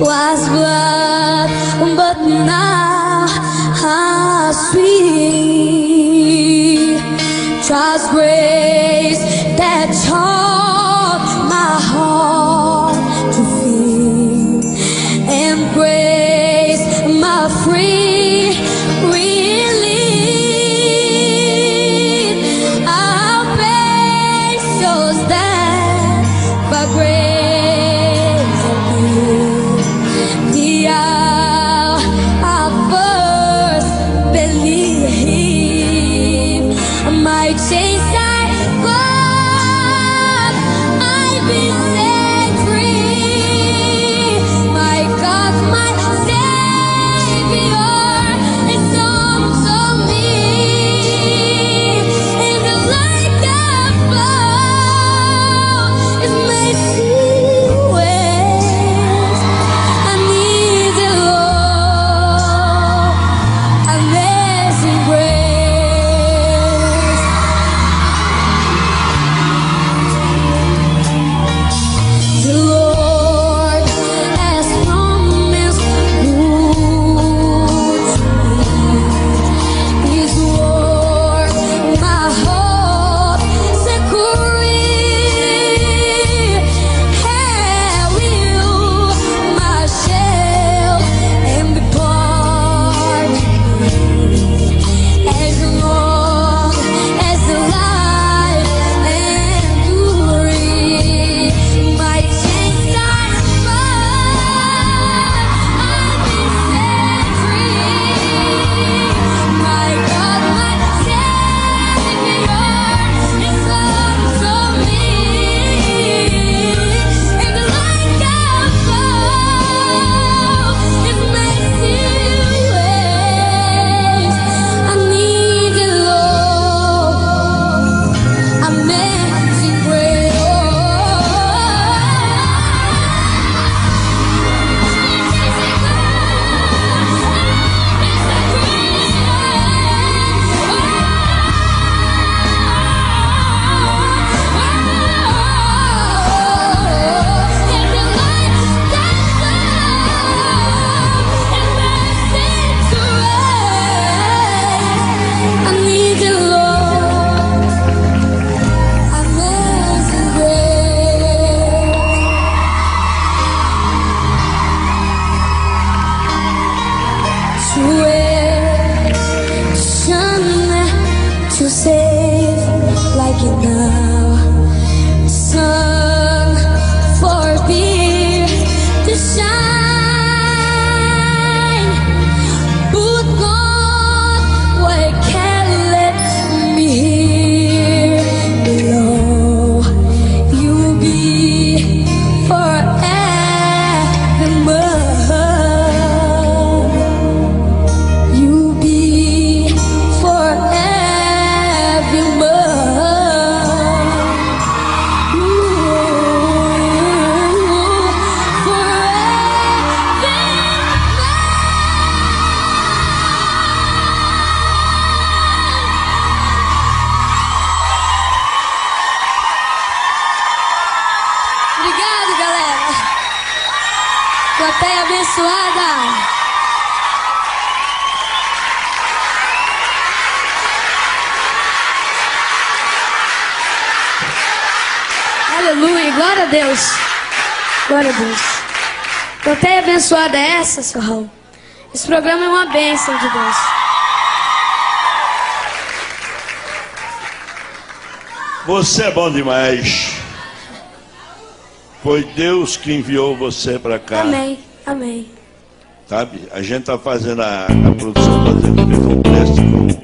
was blood, but now I sweet? Trust grace that charge. plateia abençoada. Aleluia, glória a Deus. Glória a Deus. Plateia abençoada é essa, seu Raul. Esse programa é uma bênção de Deus. Você é bom demais. Foi Deus que enviou você para cá. Amém, amém. Sabe? A gente está fazendo a, a produção, fazendo o texto com